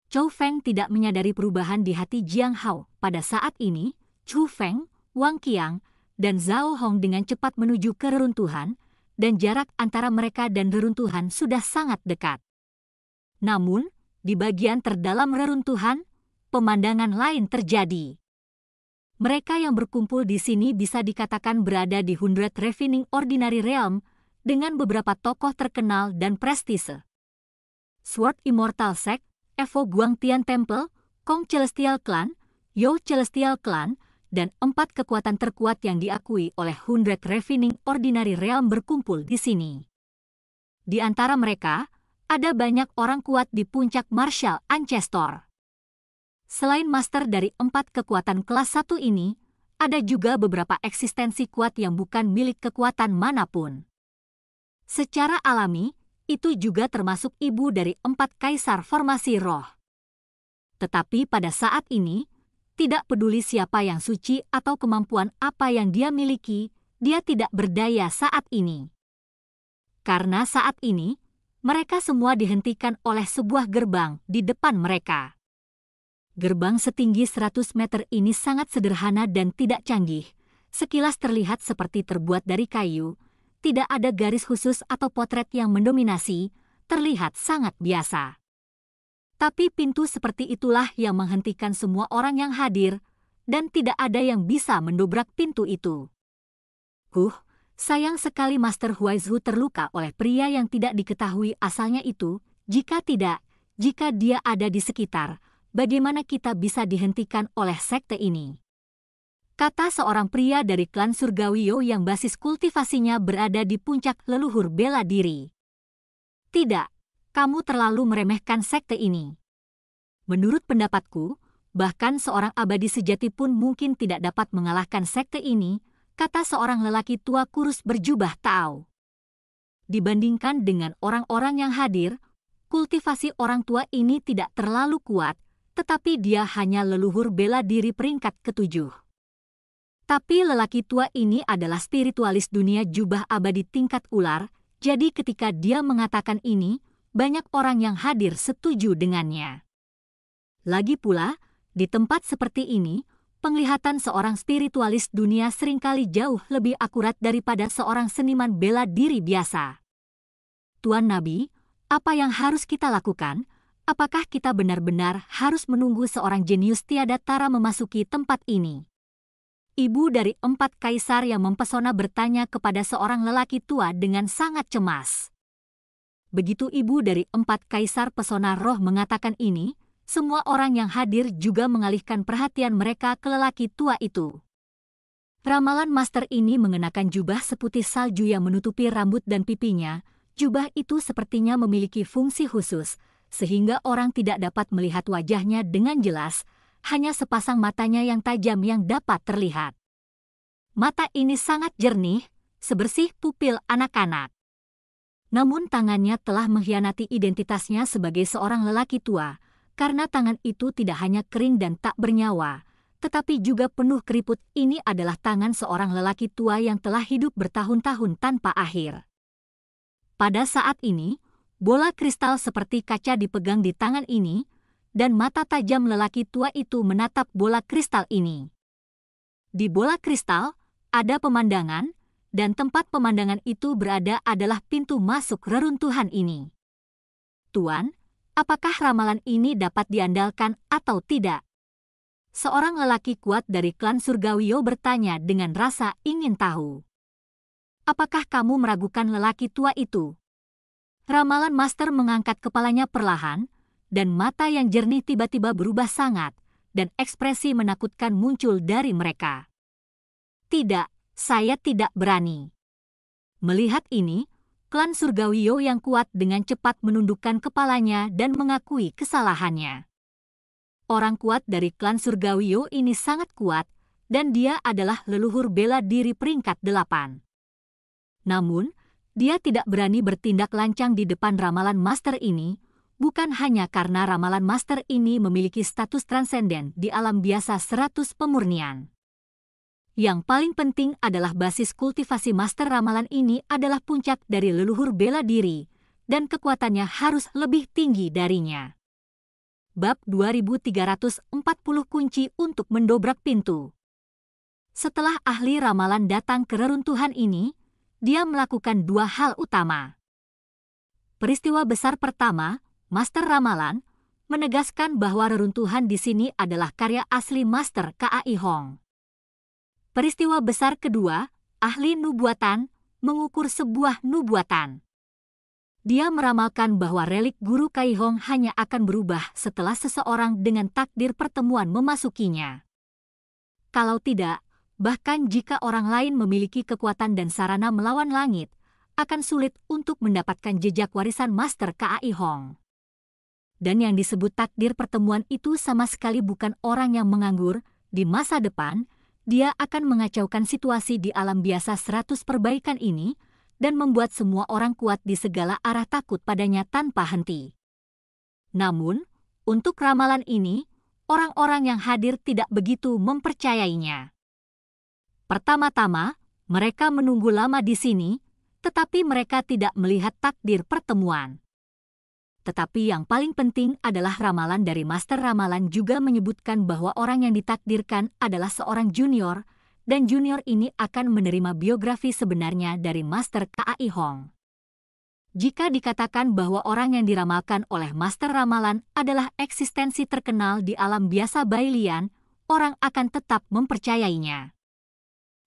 S1: Chou Feng tidak menyadari perubahan di hati Jiang Hao. Pada saat ini, Chu Feng, Wang Qiang, dan Zhao Hong dengan cepat menuju ke reruntuhan, dan jarak antara mereka dan reruntuhan sudah sangat dekat. Namun, di bagian terdalam reruntuhan, pemandangan lain terjadi. Mereka yang berkumpul di sini bisa dikatakan berada di Hundred Refining Ordinary Realm dengan beberapa tokoh terkenal dan prestise. Sword Immortal Sect, Evo Guangtian Temple, Kong Celestial Clan, Yo Celestial Clan, dan empat kekuatan terkuat yang diakui oleh Hundred Refining Ordinary Realm berkumpul di sini. Di antara mereka, ada banyak orang kuat di puncak Martial Ancestor. Selain master dari empat kekuatan kelas satu ini, ada juga beberapa eksistensi kuat yang bukan milik kekuatan mana pun. Secara alami, itu juga termasuk ibu dari empat kaisar formasi roh. Tetapi pada saat ini, tidak peduli siapa yang suci atau kemampuan apa yang dia miliki, dia tidak berdaya saat ini. Karena saat ini, mereka semua dihentikan oleh sebuah gerbang di depan mereka. Gerbang setinggi 100 meter ini sangat sederhana dan tidak canggih, sekilas terlihat seperti terbuat dari kayu, tidak ada garis khusus atau potret yang mendominasi, terlihat sangat biasa. Tapi pintu seperti itulah yang menghentikan semua orang yang hadir, dan tidak ada yang bisa mendobrak pintu itu. Huh, sayang sekali Master Huaizhu terluka oleh pria yang tidak diketahui asalnya itu, Jika tidak, jika dia ada di sekitar, bagaimana kita bisa dihentikan oleh sekte ini? Kata seorang pria dari klan Surgawio yang basis kultivasinya berada di puncak leluhur bela diri. Tidak, kamu terlalu meremehkan sekte ini. Menurut pendapatku, bahkan seorang abadi sejati pun mungkin tidak dapat mengalahkan sekte ini, kata seorang lelaki tua kurus berjubah Tao. Dibandingkan dengan orang-orang yang hadir, kultivasi orang tua ini tidak terlalu kuat, tetapi dia hanya leluhur bela diri peringkat ketujuh. Tapi lelaki tua ini adalah spiritualis dunia jubah abadi tingkat ular, jadi ketika dia mengatakan ini, banyak orang yang hadir setuju dengannya. Lagi pula, di tempat seperti ini, penglihatan seorang spiritualis dunia sering kali jauh lebih akurat daripada seorang seniman bela diri biasa. Tuan Nabi, apa yang harus kita lakukan? Apakah kita benar-benar harus menunggu seorang jenius tiada tara memasuki tempat ini? Ibu dari empat kaisar yang mempesona bertanya kepada seorang lelaki tua dengan sangat cemas. Begitu ibu dari empat kaisar pesona roh mengatakan ini, semua orang yang hadir juga mengalihkan perhatian mereka ke lelaki tua itu. Ramalan master ini mengenakan jubah seputih salju yang menutupi rambut dan pipinya, Jubah itu sepertinya memiliki fungsi khusus, sehingga orang tidak dapat melihat wajahnya dengan jelas, hanya sepasang matanya yang tajam yang dapat terlihat. Mata ini sangat jernih, sebersih pupil anak-anak. Namun tangannya telah mengkhianati identitasnya sebagai seorang lelaki tua, karena tangan itu tidak hanya kering dan tak bernyawa, tetapi juga penuh keriput ini adalah tangan seorang lelaki tua yang telah hidup bertahun-tahun tanpa akhir. Pada saat ini, bola kristal seperti kaca dipegang di tangan ini, dan mata tajam lelaki tua itu menatap bola kristal ini. Di bola kristal, ada pemandangan, dan tempat pemandangan itu berada adalah pintu masuk reruntuhan ini. Tuan, apakah ramalan ini dapat diandalkan atau tidak? Seorang lelaki kuat dari klan Surgawio bertanya dengan rasa ingin tahu. Apakah kamu meragukan lelaki tua itu? Ramalan Master mengangkat kepalanya perlahan, dan mata yang jernih tiba-tiba berubah sangat, dan ekspresi menakutkan muncul dari mereka. Tidak, saya tidak berani. Melihat ini, klan Surgawio yang kuat dengan cepat menundukkan kepalanya dan mengakui kesalahannya. Orang kuat dari klan Surgawio ini sangat kuat, dan dia adalah leluhur bela diri peringkat delapan. Namun, dia tidak berani bertindak lancang di depan ramalan master ini, bukan hanya karena ramalan master ini memiliki status transenden di alam biasa seratus pemurnian. Yang paling penting adalah basis kultivasi master ramalan ini adalah puncak dari leluhur bela diri, dan kekuatannya harus lebih tinggi darinya. Bab 2340 kunci untuk mendobrak pintu. Setelah ahli ramalan datang ke reruntuhan ini, dia melakukan dua hal utama. Peristiwa besar pertama, Master Ramalan, menegaskan bahwa reruntuhan di sini adalah karya asli Master KAI Hong. Peristiwa besar kedua, ahli nubuatan, mengukur sebuah nubuatan. Dia meramalkan bahwa relik guru Kai Hong hanya akan berubah setelah seseorang dengan takdir pertemuan memasukinya. Kalau tidak, Bahkan jika orang lain memiliki kekuatan dan sarana melawan langit, akan sulit untuk mendapatkan jejak warisan Master KAI Hong. Dan yang disebut takdir pertemuan itu sama sekali bukan orang yang menganggur, di masa depan, dia akan mengacaukan situasi di alam biasa seratus perbaikan ini dan membuat semua orang kuat di segala arah takut padanya tanpa henti. Namun, untuk ramalan ini, orang-orang yang hadir tidak begitu mempercayainya. Pertama-tama, mereka menunggu lama di sini, tetapi mereka tidak melihat takdir pertemuan. Tetapi yang paling penting adalah ramalan dari Master Ramalan juga menyebutkan bahwa orang yang ditakdirkan adalah seorang junior, dan junior ini akan menerima biografi sebenarnya dari Master KAI Hong. Jika dikatakan bahwa orang yang diramalkan oleh Master Ramalan adalah eksistensi terkenal di alam biasa Bailian, orang akan tetap mempercayainya.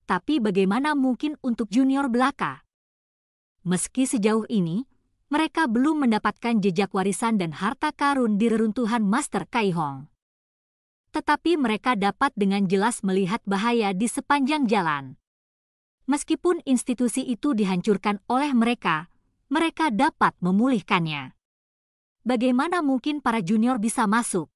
S1: Tapi bagaimana mungkin untuk junior belaka? Meski sejauh ini, mereka belum mendapatkan jejak warisan dan harta karun di reruntuhan Master Kaihong. Tetapi mereka dapat dengan jelas melihat bahaya di sepanjang jalan. Meskipun institusi itu dihancurkan oleh mereka, mereka dapat memulihkannya. Bagaimana mungkin para junior bisa masuk?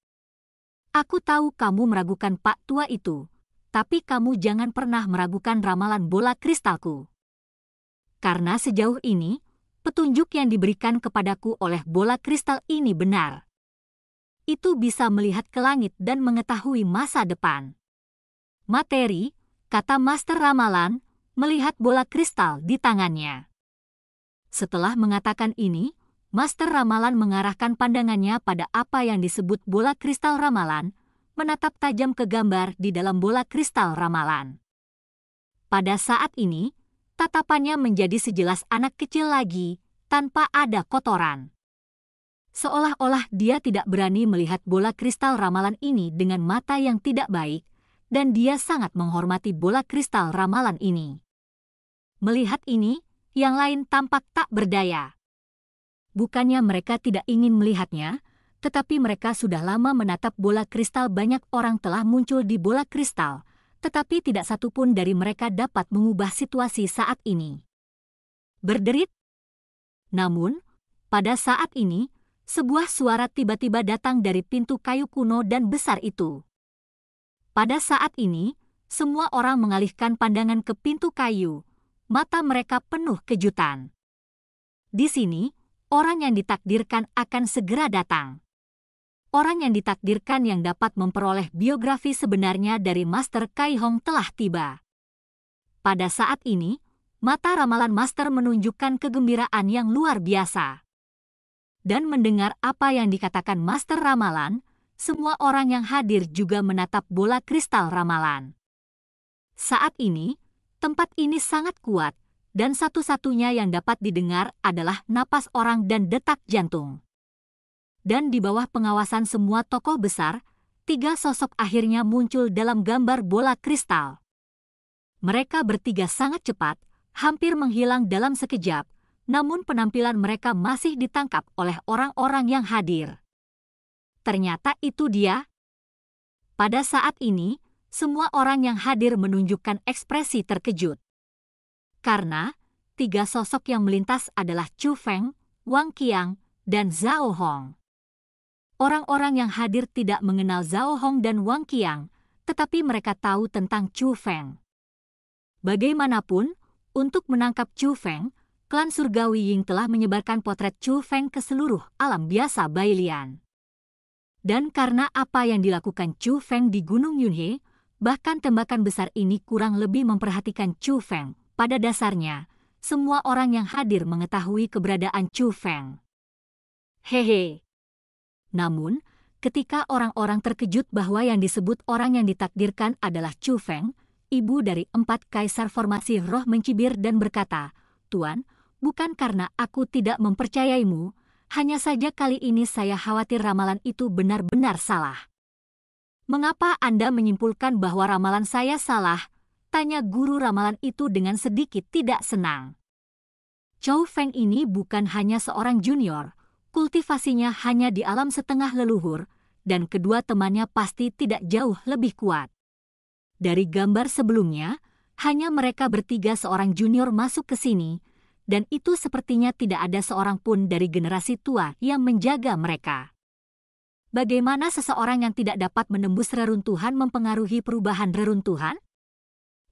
S1: Aku tahu kamu meragukan Pak Tua itu, tapi kamu jangan pernah meragukan ramalan bola kristalku. Karena sejauh ini, petunjuk yang diberikan kepadaku oleh bola kristal ini benar. Itu bisa melihat ke langit dan mengetahui masa depan. Materi, kata Master Ramalan, melihat bola kristal di tangannya. Setelah mengatakan ini, Master Ramalan mengarahkan pandangannya pada apa yang disebut bola kristal ramalan, menatap tajam ke gambar di dalam bola kristal ramalan. Pada saat ini, tatapannya menjadi sejelas anak kecil lagi, tanpa ada kotoran. Seolah-olah dia tidak berani melihat bola kristal ramalan ini dengan mata yang tidak baik, dan dia sangat menghormati bola kristal ramalan ini. Melihat ini, yang lain tampak tak berdaya. Bukannya mereka tidak ingin melihatnya, tetapi mereka sudah lama menatap bola kristal banyak orang telah muncul di bola kristal, tetapi tidak satupun dari mereka dapat mengubah situasi saat ini. Berderit. Namun, pada saat ini, sebuah suara tiba-tiba datang dari pintu kayu kuno dan besar itu. Pada saat ini, semua orang mengalihkan pandangan ke pintu kayu, mata mereka penuh kejutan. Di sini, orang yang ditakdirkan akan segera datang orang yang ditakdirkan yang dapat memperoleh biografi sebenarnya dari Master Kai Hong telah tiba. Pada saat ini, mata ramalan Master menunjukkan kegembiraan yang luar biasa. Dan mendengar apa yang dikatakan Master Ramalan, semua orang yang hadir juga menatap bola kristal ramalan. Saat ini, tempat ini sangat kuat, dan satu-satunya yang dapat didengar adalah napas orang dan detak jantung dan di bawah pengawasan semua tokoh besar, tiga sosok akhirnya muncul dalam gambar bola kristal. Mereka bertiga sangat cepat, hampir menghilang dalam sekejap, namun penampilan mereka masih ditangkap oleh orang-orang yang hadir. Ternyata itu dia. Pada saat ini, semua orang yang hadir menunjukkan ekspresi terkejut. Karena, tiga sosok yang melintas adalah Chu Feng, Wang Qiang, dan Zhao Hong. Orang-orang yang hadir tidak mengenal Zhao Hong dan Wang Qiang, tetapi mereka tahu tentang Chu Feng. Bagaimanapun, untuk menangkap Chu Feng, klan surgawi Ying telah menyebarkan potret Chu Feng ke seluruh alam biasa Bailian. Dan karena apa yang dilakukan Chu Feng di Gunung Yunhe, bahkan tembakan besar ini kurang lebih memperhatikan Chu Feng. Pada dasarnya, semua orang yang hadir mengetahui keberadaan Chu Feng. Hehe, namun, ketika orang-orang terkejut bahwa yang disebut orang yang ditakdirkan adalah Chu Feng, ibu dari empat kaisar formasi roh mencibir dan berkata, Tuan, bukan karena aku tidak mempercayaimu, hanya saja kali ini saya khawatir ramalan itu benar-benar salah. Mengapa Anda menyimpulkan bahwa ramalan saya salah? Tanya guru ramalan itu dengan sedikit tidak senang. Chow Feng ini bukan hanya seorang junior, kultivasinya hanya di alam setengah leluhur, dan kedua temannya pasti tidak jauh lebih kuat. Dari gambar sebelumnya, hanya mereka bertiga seorang junior masuk ke sini, dan itu sepertinya tidak ada seorang pun dari generasi tua yang menjaga mereka. Bagaimana seseorang yang tidak dapat menembus reruntuhan mempengaruhi perubahan reruntuhan?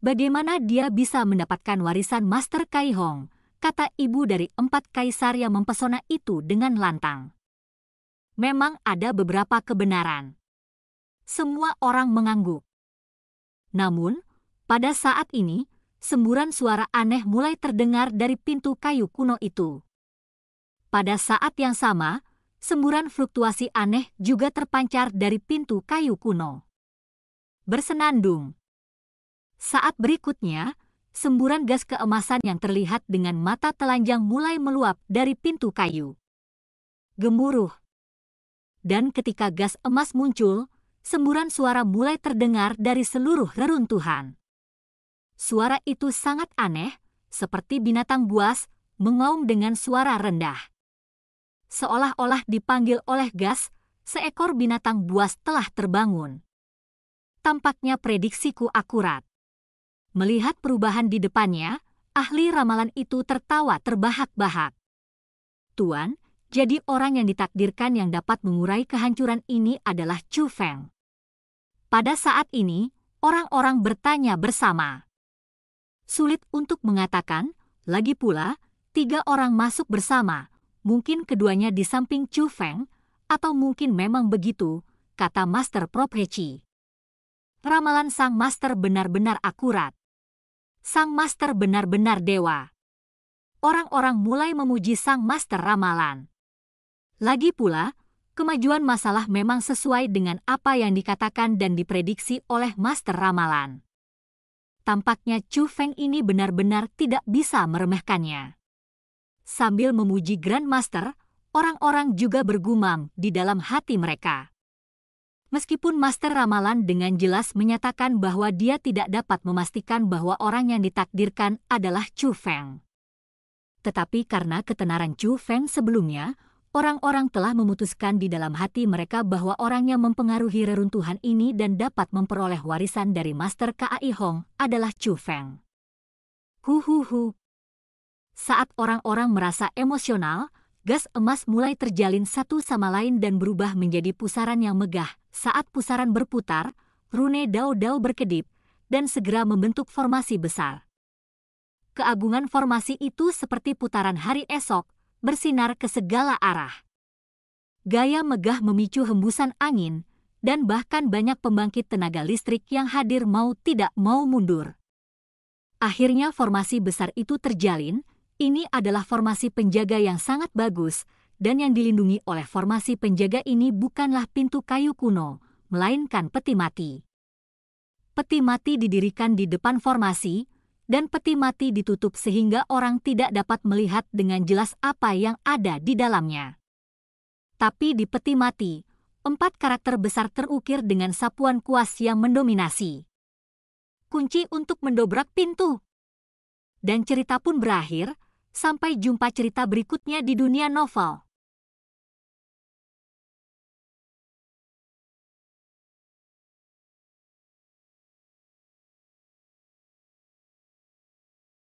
S1: Bagaimana dia bisa mendapatkan warisan Master Kai Hong, kata ibu dari empat kaisar yang mempesona itu dengan lantang. Memang ada beberapa kebenaran. Semua orang mengangguk. Namun, pada saat ini, semburan suara aneh mulai terdengar dari pintu kayu kuno itu. Pada saat yang sama, semburan fluktuasi aneh juga terpancar dari pintu kayu kuno. Bersenandung. Saat berikutnya, semburan gas keemasan yang terlihat dengan mata telanjang mulai meluap dari pintu kayu. Gemuruh. Dan ketika gas emas muncul, semburan suara mulai terdengar dari seluruh reruntuhan. Suara itu sangat aneh, seperti binatang buas, mengaum dengan suara rendah. Seolah-olah dipanggil oleh gas, seekor binatang buas telah terbangun. Tampaknya prediksiku akurat. Melihat perubahan di depannya, ahli ramalan itu tertawa terbahak-bahak. Tuan, jadi orang yang ditakdirkan yang dapat mengurai kehancuran ini adalah Chu Feng. Pada saat ini, orang-orang bertanya bersama. Sulit untuk mengatakan, lagi pula, tiga orang masuk bersama, mungkin keduanya di samping Chu Feng, atau mungkin memang begitu, kata Master Propreci. Ramalan sang master benar-benar akurat. Sang master benar-benar dewa. Orang-orang mulai memuji sang master ramalan. Lagi pula, kemajuan masalah memang sesuai dengan apa yang dikatakan dan diprediksi oleh Master Ramalan. Tampaknya Chu Feng ini benar-benar tidak bisa meremehkannya. Sambil memuji Grand Master, orang-orang juga bergumam di dalam hati mereka. Meskipun Master Ramalan dengan jelas menyatakan bahwa dia tidak dapat memastikan bahwa orang yang ditakdirkan adalah Chu Feng. Tetapi karena ketenaran Chu Feng sebelumnya, orang-orang telah memutuskan di dalam hati mereka bahwa orang yang mempengaruhi reruntuhan ini dan dapat memperoleh warisan dari Master Kai Hong adalah Chu Feng. Hu hu hu. Saat orang-orang merasa emosional, gas emas mulai terjalin satu sama lain dan berubah menjadi pusaran yang megah. Saat pusaran berputar, rune dao-dao berkedip dan segera membentuk formasi besar. Keagungan formasi itu seperti putaran hari esok, bersinar ke segala arah. Gaya megah memicu hembusan angin, dan bahkan banyak pembangkit tenaga listrik yang hadir mau tidak mau mundur. Akhirnya formasi besar itu terjalin, ini adalah formasi penjaga yang sangat bagus, dan yang dilindungi oleh formasi penjaga ini bukanlah pintu kayu kuno, melainkan peti mati. Peti mati didirikan di depan formasi, dan peti mati ditutup sehingga orang tidak dapat melihat dengan jelas apa yang ada di dalamnya. Tapi di peti mati, empat karakter besar terukir dengan sapuan kuas yang mendominasi. Kunci untuk mendobrak pintu. Dan cerita pun berakhir, sampai jumpa cerita berikutnya di dunia novel.